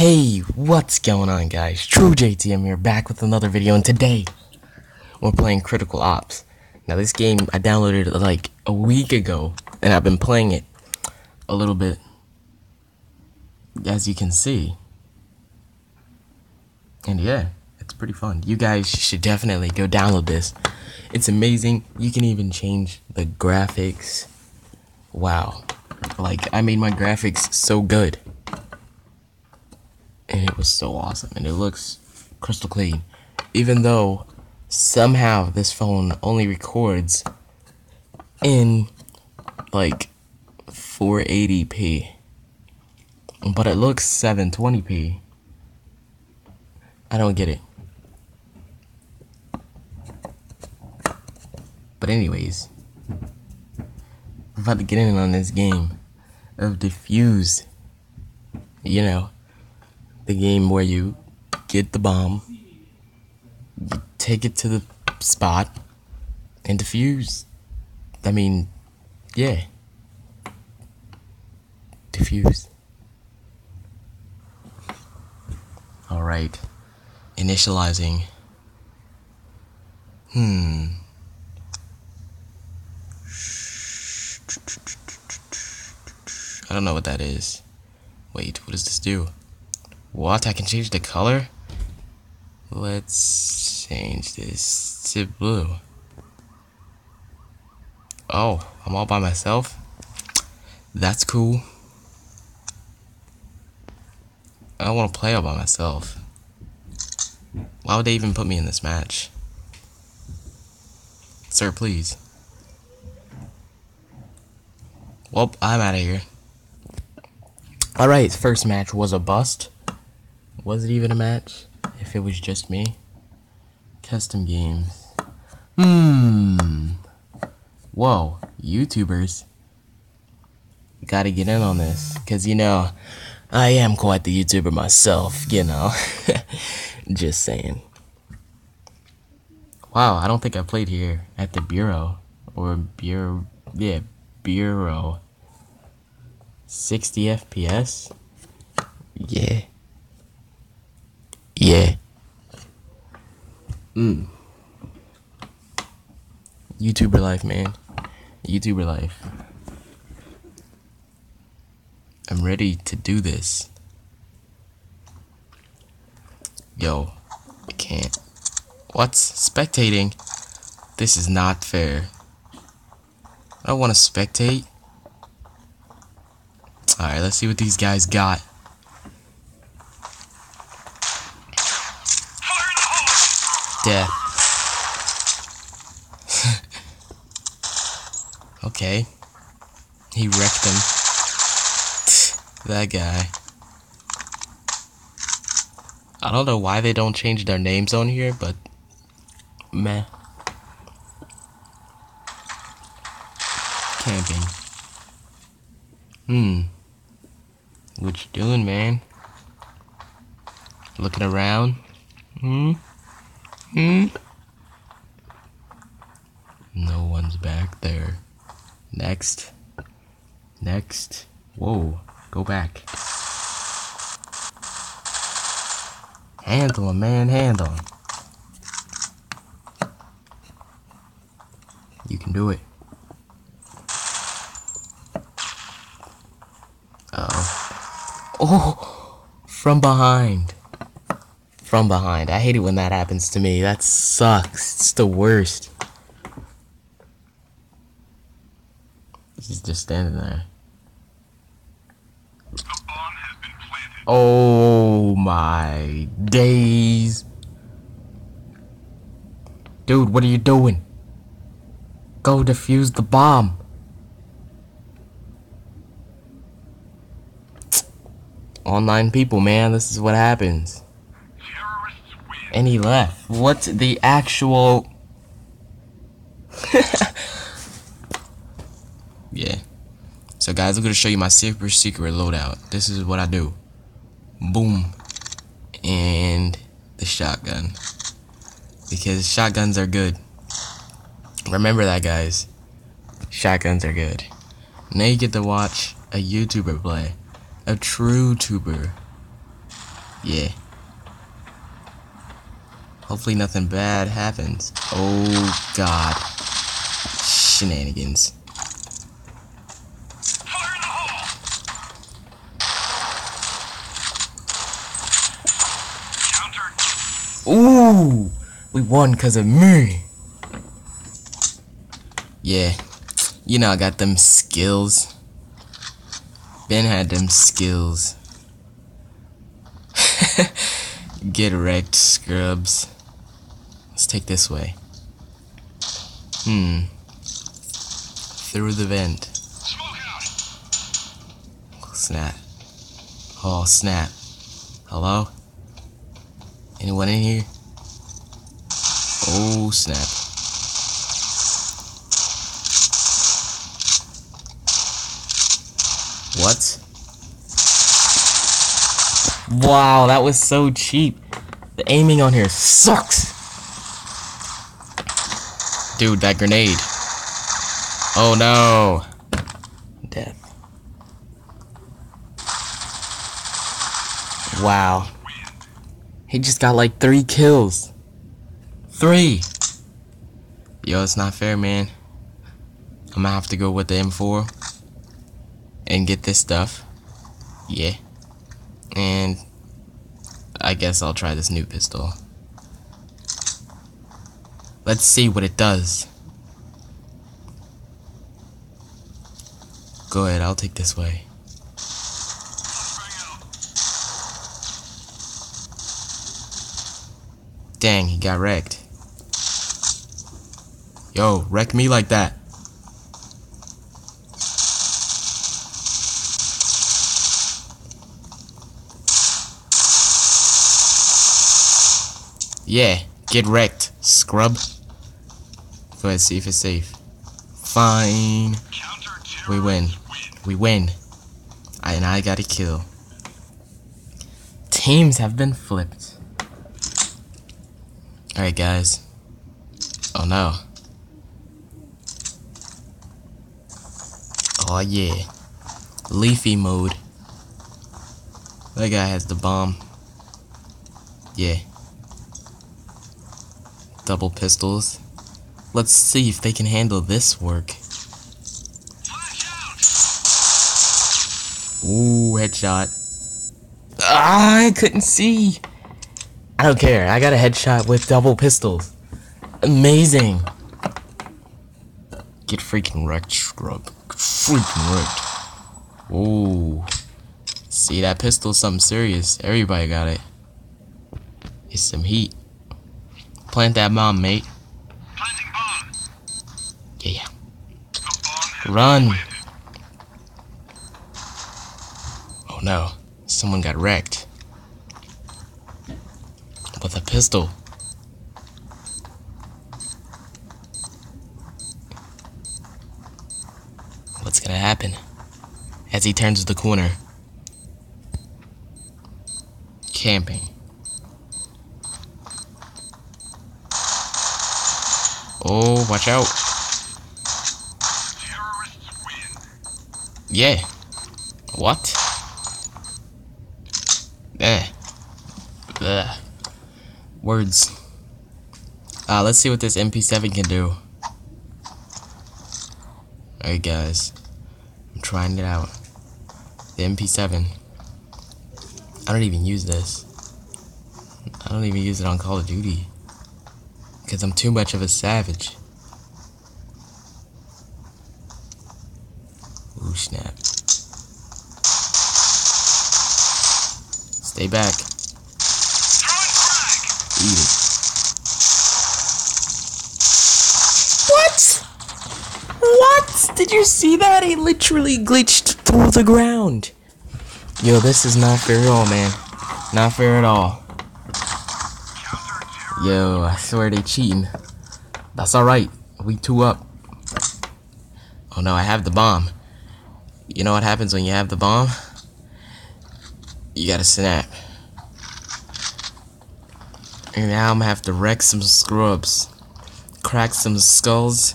Hey, what's going on guys? True JTM here, back with another video, and today, we're playing Critical Ops. Now this game, I downloaded like a week ago, and I've been playing it a little bit, as you can see. And yeah, it's pretty fun. You guys should definitely go download this. It's amazing. You can even change the graphics. Wow. Like, I made my graphics so good and it was so awesome and it looks crystal clean. Even though somehow this phone only records in like 480p but it looks 720p I don't get it. But anyways I'm about to get in on this game of defuse you know the game where you get the bomb, you take it to the spot, and defuse. I mean, yeah. Defuse. Alright. Initializing. Hmm. I don't know what that is. Wait, what does this do? What? I can change the color? Let's change this to blue. Oh, I'm all by myself? That's cool. I don't want to play all by myself. Why would they even put me in this match? Sir, please. Well, I'm out of here. Alright, first match was a bust. Was it even a match? If it was just me? Custom games. Hmm. Whoa, YouTubers. Gotta get in on this. Because, you know, I am quite the YouTuber myself, you know. just saying. Wow, I don't think I played here at the Bureau. Or Bureau. Yeah, Bureau. 60 FPS? Yeah. Yeah. Mm. YouTuber life, man. YouTuber life. I'm ready to do this. Yo, I can't. What's spectating? This is not fair. I don't want to spectate. Alright, let's see what these guys got. Death. okay. He wrecked him. That guy. I don't know why they don't change their names on here, but meh. Camping. Hmm. What you doing, man? Looking around? Hmm? Hmm? No one's back there. Next. Next. Whoa. Go back. Handle him, man. Handle him. You can do it. Oh. Oh! From behind from behind. I hate it when that happens to me. That sucks. It's the worst. He's just standing there. Oh my days. Dude, what are you doing? Go defuse the bomb. Online people, man, this is what happens. And he left. What's the actual... yeah. So guys, I'm going to show you my super secret loadout. This is what I do. Boom. And the shotgun. Because shotguns are good. Remember that, guys. Shotguns are good. Now you get to watch a YouTuber play. A true tuber. Yeah. Hopefully nothing bad happens. Oh god. Shenanigans. Ooh! We won because of me! Yeah. You know I got them skills. Ben had them skills. Get wrecked, scrubs. Let's take this way. Hmm. Through the vent. Snap. Oh, snap. Hello? Anyone in here? Oh, snap. What? Wow, that was so cheap. The aiming on here sucks. Dude, that grenade. Oh no. Death. Wow. He just got like three kills. Three. Yo, it's not fair, man. I'm gonna have to go with the M4 and get this stuff. Yeah. And I guess I'll try this new pistol. Let's see what it does. Go ahead, I'll take this way. Dang, he got wrecked. Yo, wreck me like that. Yeah, get wrecked, scrub. Ahead, see if it's safe. Fine. We win. We win. I, and I got a kill. Teams have been flipped. Alright, guys. Oh no. Oh yeah. Leafy mode. That guy has the bomb. Yeah double pistols. Let's see if they can handle this work. Ooh, headshot. Ah, I couldn't see. I don't care. I got a headshot with double pistols. Amazing. Get freaking wrecked, scrub. Get freaking wrecked. Ooh. See, that pistol's something serious. Everybody got it. It's some heat. Plant that bomb, mate. Yeah. Yeah. Run. Oh no. Someone got wrecked. With a pistol. What's gonna happen? As he turns the corner. Camping. Oh, watch out. Yeah. What? Words. Uh, let's see what this MP7 can do. Alright guys. I'm trying it out. The MP7. I don't even use this. I don't even use it on Call of Duty. Because I'm too much of a savage. Ooh, snap. Stay back. What? What? Did you see that? He literally glitched through the ground. Yo, this is not fair at all, man. Not fair at all. Yo, I swear they cheating. That's alright. We two up. Oh no, I have the bomb. You know what happens when you have the bomb? You gotta snap. And now I'm gonna have to wreck some scrubs, crack some skulls,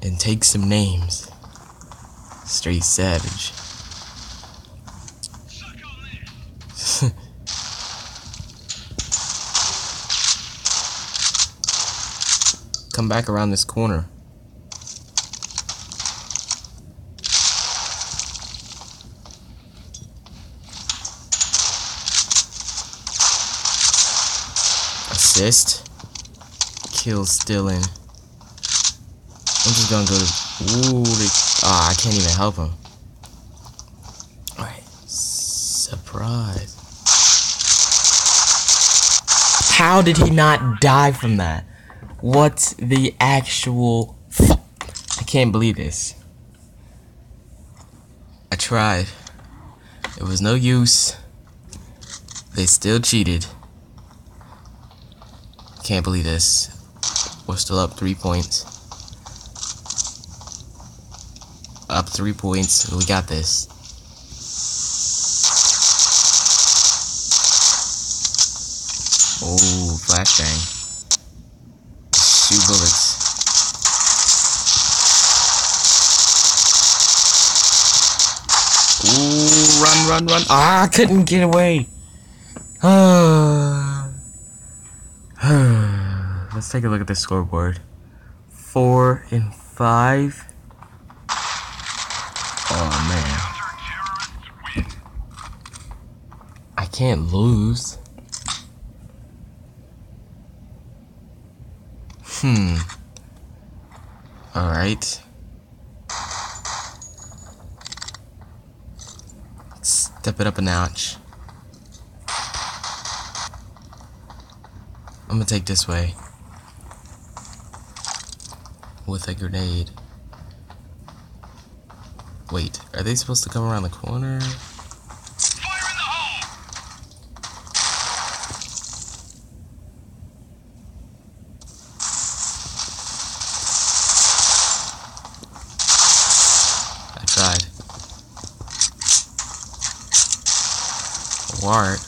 and take some names. Straight savage. Come back around this corner. Assist. Kill stealing. I'm just gonna go to. Ooh, ah, I can't even help him. Alright. Surprise. How did he not die from that? What the actual. I can't believe this. I tried. It was no use. They still cheated. Can't believe this. We're still up three points. Up three points. We got this. Oh, flashbang. Two bullets. Ooh, run, run, run. Ah, I couldn't get away. Let's take a look at the scoreboard. Four and five. Oh man. I can't lose. Hmm. Alright. Step it up a notch. I'm gonna take this way. With a grenade. Wait, are they supposed to come around the corner? I tried. Wart.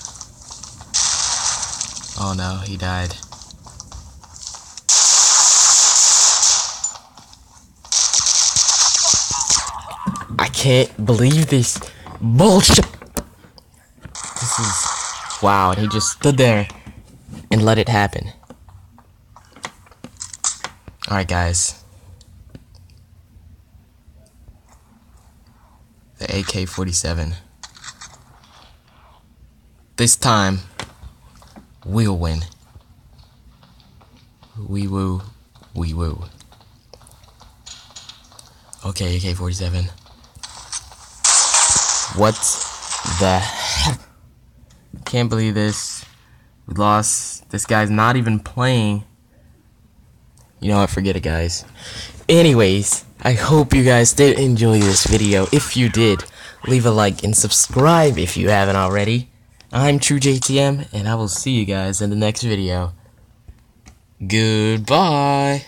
Oh no, he died. I can't believe this bullshit. This is wow, and he just stood there and let it happen. Alright guys. the AK-47. This time, we'll win. We woo, we woo. Okay, AK-47. What the heck? Can't believe this. We lost. This guy's not even playing. You know what? Forget it, guys. Anyways, I hope you guys did enjoy this video. If you did, leave a like and subscribe if you haven't already. I'm TrueJTM, and I will see you guys in the next video. Goodbye.